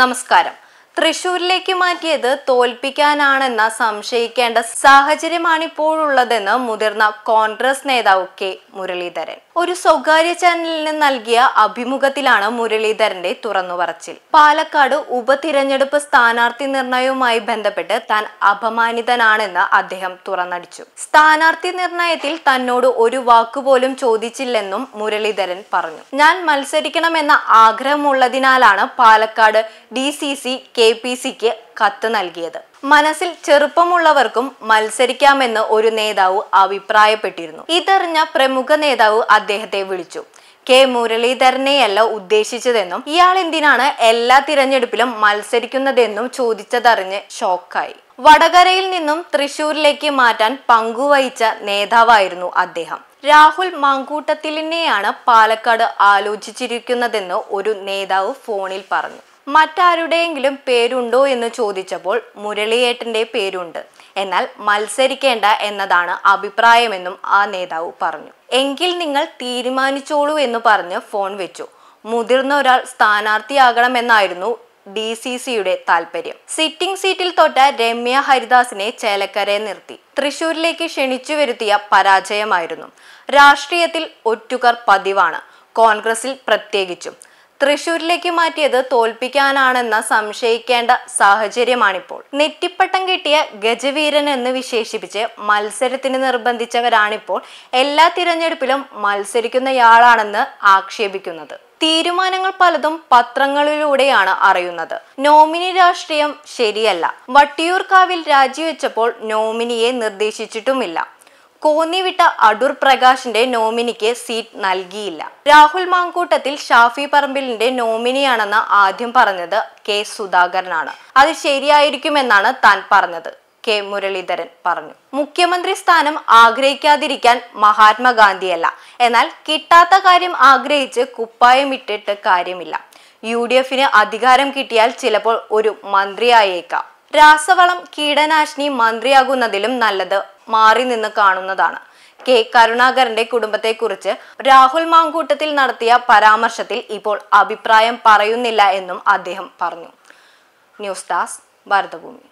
നമസ്കാരം. തൃശൂരിലേക്ക് മാറ്റിയത് തോൽപ്പിക്കാനാണെന്ന സംശയിക്കേണ്ട സാഹചര്യമാണിപ്പോഴുള്ളതെന്ന് മുതിർന്ന കോൺഗ്രസ് നേതാവ് കെ മുരളീധരൻ. ഒരു സ്വകാര്യ ചാനലിന് നൽകിയ അഭിമുഖത്തിലാണ് മുരളീധരന്റെ തുറന്നുപറച്ചിൽ. പാലക്കാട് ഉപതിരഞ്ഞെടുപ്പ് സ്ഥാനാർത്ഥി നിർണയവുമായി ബന്ധപ്പെട്ട് താൻ അപമാനിതനാണെന്ന് അദ്ദേഹം തുറന്നടിച്ചു. സ്ഥാനാർത്ഥി നിർണയത്തിൽ തന്നോട് ഒരു വാക്കുപോലും ചോദിച്ചില്ലെന്നും മുരളീധരൻ പറഞ്ഞു. ഞാൻ മത്സരിക്കണമെന്ന ആഗ്രഹമുള്ളതിനാലാണ് Palakkad D C C K P സിക്ക് കത്ത് നൽകിയത്. മനസ്സിൽ ചെറുപ്പമുള്ളവർക്കും മത്സരിക്കാമെന്ന് ഒരു നേതാവ് അഭിപ്രായപ്പെട്ടിരുന്നു. ഇതറിഞ്ഞ പ്രമുഖ നേതാവ് അദ്ദേഹത്തെ വിളിച്ചു. കെ മുരളീധരനെയല്ല ഉദ്ദേശിച്ചതെന്നും ഇയാൾ എന്തിനാണ് എല്ലാ തിരഞ്ഞെടുപ്പിലും മത്സരിക്കുന്നതെന്നും ചോദിച്ചതറിഞ്ഞ് ഷോക്കായി. വടകരയിൽ നിന്നും തൃശൂരിലേക്ക് മാറ്റാൻ പങ്കുവഹിച്ച നേതാവായിരുന്നു അദ്ദേഹം. രാഹുൽ മാങ്കൂട്ടത്തിലിനെയാണ് പാലക്കാട് ആലോചിച്ചിരിക്കുന്നതെന്ന് ഒരു നേതാവ് ഫോണിൽ പറഞ്ഞു. മറ്റാരുടെയെങ്കിലും പേരുണ്ടോ എന്ന് ചോദിച്ചപ്പോൾ മുരളിയേട്ടന്റെ പേരുണ്ട്. എന്നാൽ മത്സരിക്കേണ്ട എന്നതാണ് അഭിപ്രായമെന്നും ആ നേതാവ് പറഞ്ഞു. എങ്കിൽ നിങ്ങൾ തീരുമാനിച്ചോളൂ എന്ന് പറഞ്ഞ് ഫോൺ വെച്ചു. മുതിർന്ന ഒരാൾ സ്ഥാനാർത്ഥിയാകണമെന്നായിരുന്നു ഡി സി സിയുടെ താല്പര്യം സിറ്റിംഗ് സീറ്റിൽ തൊട്ട രമ്യ ഹരിദാസിനെ ചേലക്കരയെ നിർത്തി. തൃശൂരിലേക്ക് ക്ഷണിച്ചു വരുത്തിയ പരാജയമായിരുന്നു. രാഷ്ട്രീയത്തിൽ ഒറ്റുകർ പതിവാണ്. കോൺഗ്രസിൽ പ്രത്യേകിച്ചും. തൃശൂരിലേക്ക് മാറ്റിയത് തോൽപ്പിക്കാനാണെന്ന സംശയിക്കേണ്ട സാഹചര്യമാണിപ്പോൾ. നെറ്റിപ്പട്ടം കിട്ടിയ ഗജവീരൻ എന്ന് വിശേഷിപ്പിച്ച് മത്സരത്തിന് നിർബന്ധിച്ചവരാണിപ്പോൾ എല്ലാ തിരഞ്ഞെടുപ്പിലും മത്സരിക്കുന്നയാളാണെന്ന് ആക്ഷേപിക്കുന്നത്. തീരുമാനങ്ങൾ പലതും പത്രങ്ങളിലൂടെയാണ് അറിയുന്നത്. നോമിനി രാഷ്ട്രീയം ശരിയല്ല. വട്ടിയൂർക്കാവിൽ രാജിവെച്ചപ്പോൾ നോമിനിയെ നിർദ്ദേശിച്ചിട്ടുമില്ല. കോന്നി വിട്ട അടൂർ പ്രകാശിന്റെ നോമിനിക്ക് സീറ്റ് നൽകിയില്ല. രാഹുൽ മാങ്കൂട്ടത്തിൽ ഷാഫി പറമ്പിലിന്റെ നോമിനിയാണെന്ന് ആദ്യം പറഞ്ഞത് കെ സുധാകരനാണ്. അത് ശരിയായിരിക്കുമെന്നാണ് താൻ പറഞ്ഞത് കെ മുരളീധരൻ പറഞ്ഞു. മുഖ്യമന്ത്രി സ്ഥാനം ആഗ്രഹിക്കാതിരിക്കാൻ മഹാത്മാഗാന്ധിയല്ല. എന്നാൽ കിട്ടാത്ത കാര്യം ആഗ്രഹിച്ച് കുപ്പായം ഇട്ടിട്ട് കാര്യമില്ല. യു ഡി എഫിന് അധികാരം കിട്ടിയാൽ ചിലപ്പോൾ ഒരു മന്ത്രിയായേക്കാം. രാസവളം കീടനാശിനി മന്ത്രിയാകുന്നതിലും നല്ലത് മാറി നിന്ന് കാണുന്നതാണ്. കെ. കരുണാകരന്റെ കുടുംബത്തെക്കുറിച്ച് രാഹുൽ മാങ്കൂട്ടത്തിൽ നടത്തിയ പരാമർശത്തിൽ ഇപ്പോൾ അഭിപ്രായം പറയുന്നില്ല എന്നും അദ്ദേഹം പറഞ്ഞു. News desk Bharatabhoomi.